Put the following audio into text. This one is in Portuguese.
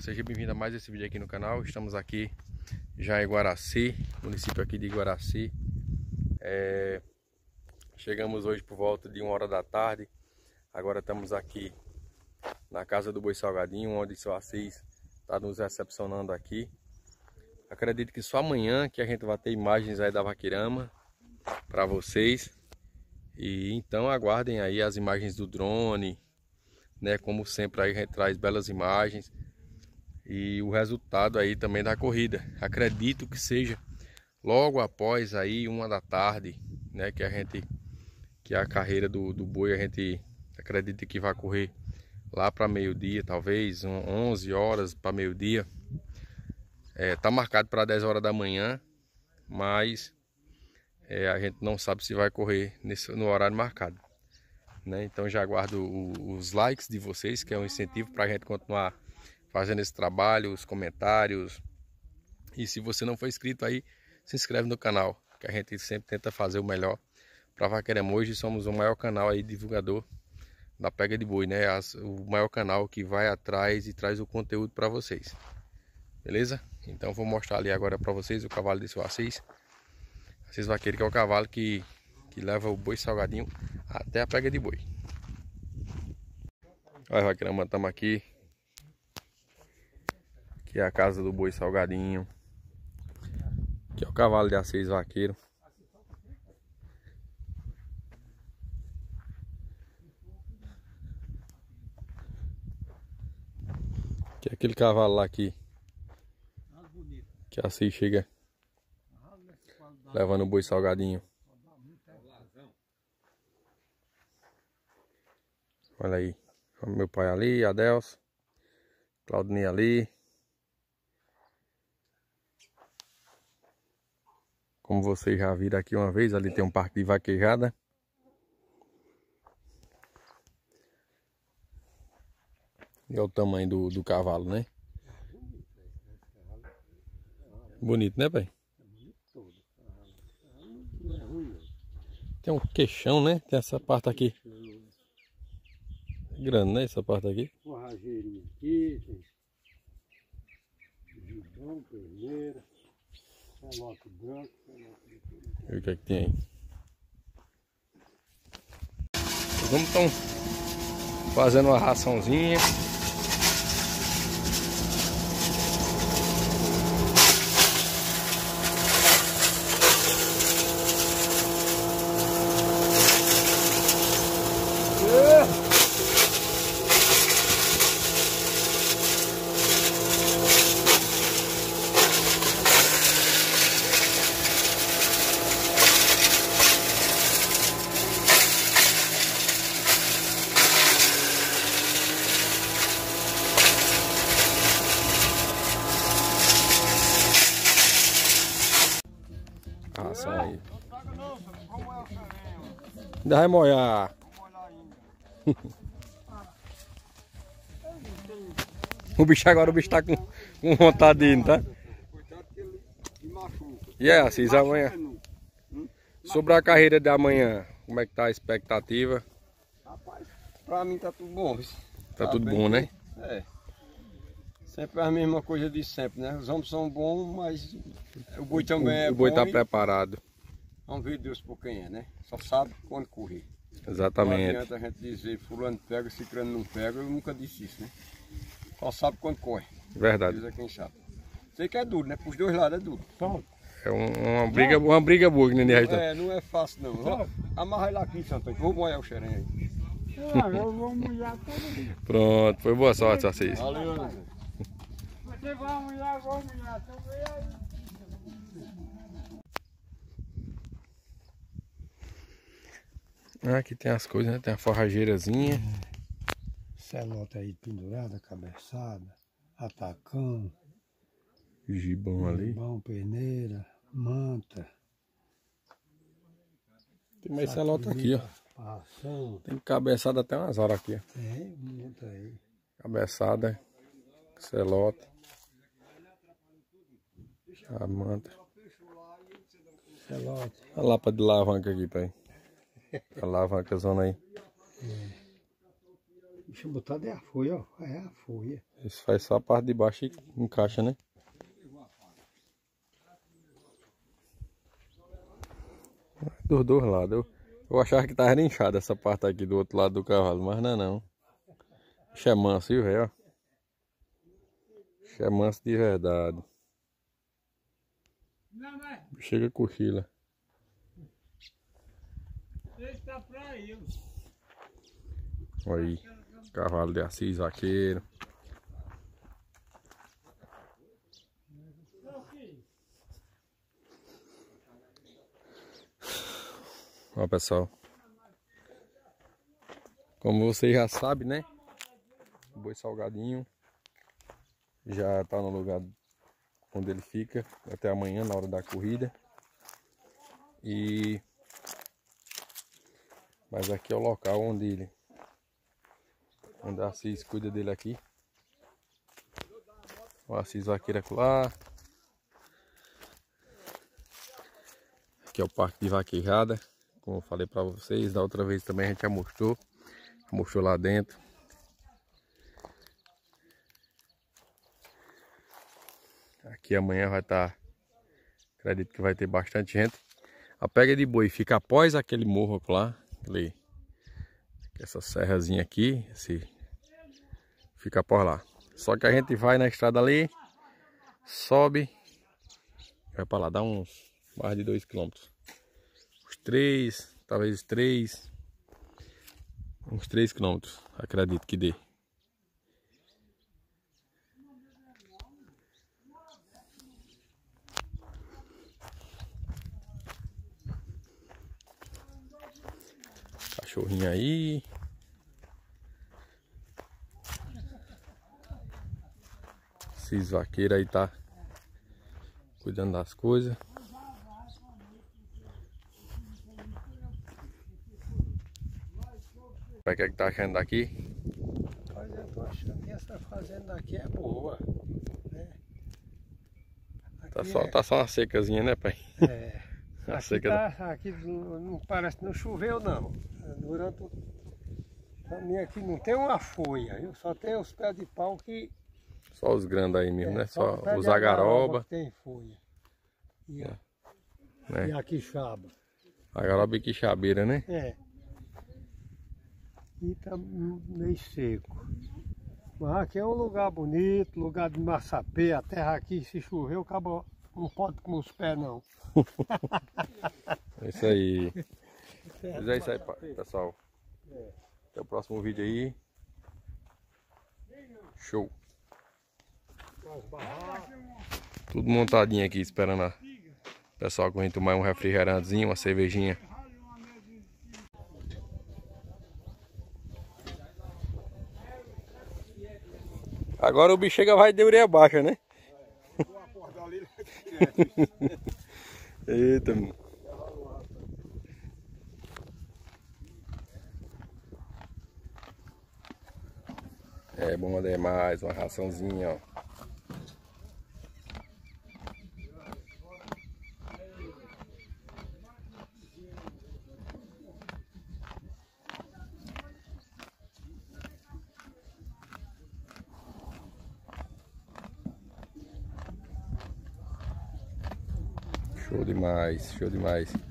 Seja bem-vindo a mais esse vídeo aqui no canal. Estamos aqui já em Guaraci, município aqui de Guaraci. É... Chegamos hoje por volta de uma hora da tarde. Agora estamos aqui na casa do Boi Salgadinho, onde o seu Assis está nos recepcionando aqui. Acredito que só amanhã que a gente vai ter imagens aí da Vaquirama para vocês. E então aguardem aí as imagens do drone, né? Como sempre aí a gente traz belas imagens e o resultado aí também da corrida. Acredito que seja logo após aí uma da tarde, né, que a gente que a carreira do, do boi a gente acredita que vai correr lá para meio-dia, talvez 11 horas para meio-dia. É, tá marcado para 10 horas da manhã, mas é, a gente não sabe se vai correr nesse, no horário marcado. Né? Então já aguardo o, os likes de vocês, que é um incentivo para a gente continuar fazendo esse trabalho, os comentários. E se você não for inscrito aí, se inscreve no canal, que a gente sempre tenta fazer o melhor para Vaquerema. Hoje somos o maior canal aí divulgador da pega de boi, né? As, o maior canal que vai atrás e traz o conteúdo para vocês. Beleza? Então vou mostrar ali agora para vocês o cavalo de seu Assis. Assis Vaqueiro que é o cavalo que, que leva o boi salgadinho até a pega de boi. Olha, Vaquerama, estamos aqui Aqui é a casa do boi salgadinho. Aqui é o cavalo de A6 vaqueiro. Aqui é aquele cavalo lá que que assim chega levando o boi salgadinho. Olha aí, meu pai ali, Adelso, Claudinei ali. Como vocês já viram aqui uma vez, ali tem um parque de vaquejada. E é o tamanho do, do cavalo, né? Bonito, né, pai? Tem um queixão, né? Tem essa parte aqui. Grande, né? Essa parte aqui. Forrageirinha aqui, tem. Perneira. Pelote branco, E o que é que tem aí? Vamos então fazendo uma raçãozinha. Ainda vai molhar. o bicho agora o bicho tá com, com vontade de ir, tá? E é, Assis, amanhã. Sobre a carreira de amanhã, como é que tá a expectativa? Rapaz, pra mim tá tudo bom. Tá, tá tudo bom, né? É. Sempre a mesma coisa de sempre, né? Os homens são bons, mas o boi também o, é o boi bom. tá e... preparado. Vamos ver Deus por quem é, né? Só sabe quando correr. Exatamente. Não adianta a gente dizer fulano pega, ciclano não pega, eu nunca disse isso, né? Só sabe quando corre. Verdade. Deus é quem sabe. Sei que é duro, né? Para os dois lados é duro. É uma briga, uma briga boa que nem não, É, não é fácil não. Amarra ele aqui, Santo. Vou molhar o xerém aí. Ah, eu vou molhar todo dia. Pronto, foi boa sorte, vocês. Valeu, Você vai molhar, eu vou molhar. Então, Ah, aqui tem as coisas, né? Tem a forrageirazinha. Celota aí pendurada, cabeçada, atacão. Gibão ali. Gibão, peneira, manta. Tem mais celota aqui, ó. Tem cabeçada até umas horas aqui, ó. Tem, muita aí. Cabeçada, celota. A manta. Celota. A lapa de alavanca aqui, pai. Alavanca zona aí. Deixa eu botar de a folha, ó. É a folha. Isso faz só a parte de baixo e encaixa, né? Dos dois lados. Eu, eu achava que tava inchada essa parte aqui do outro lado do cavalo, mas não é não. Bicho é manso, viu, velho? Bicho é manso de verdade. Chega cochila. ele tá pra eu. Olha aí. Cavalo de Assis, vaqueiro. Ó pessoal. Como vocês já sabem, né? O boi salgadinho já tá no lugar onde ele fica até amanhã na hora da corrida. E mas aqui é o local onde ele onde a Assis cuida dele aqui. O Assis vaqueira lá. Aqui é o parque de vaquejada. Como eu falei pra vocês, da outra vez também a gente já mostrou. Mostrou lá dentro. Aqui amanhã vai estar. acredito que vai ter bastante gente. A pega de boi fica após aquele morro lá. Aquele, essa serrazinha aqui. Fica por lá. Só que a gente vai na estrada ali. Sobe. Vai para lá, dá uns mais de 2 km. Uns 3, talvez 3. Uns 3 km, acredito que dê. Cachorrinho aí. Esses vaqueiros aí tá cuidando das coisas. É que é que tá achando daqui? Mas eu tô achando que essa fazenda aqui é boa. Né? Tá Aqui só, é- tá só uma secazinha, né, pai? É. Aqui, da- tá, aqui não, parece não choveu não. Durante mim aqui não tem uma folha, viu? Só tem os pés de pau que. Só os grandes aí mesmo, é, né? Só os agaroba, tem folha. E, a- né? e a quixaba. Agaroba e quixabeira, né? É. E tá meio seco. Mas aqui é um lugar bonito, lugar de massapê, a terra aqui se choveu, acabou. Não pode com os pés não. É isso aí. Mas é isso aí, pessoal. Até o próximo vídeo aí. Show. Tudo montadinho aqui, esperando a pessoal que vem tomar um refrigerantezinho, uma cervejinha. Agora o bicho chega vai de orelha baixa, né? Eita, mano. É bom demais, uma raçãozinha, ó. Show demais, show demais.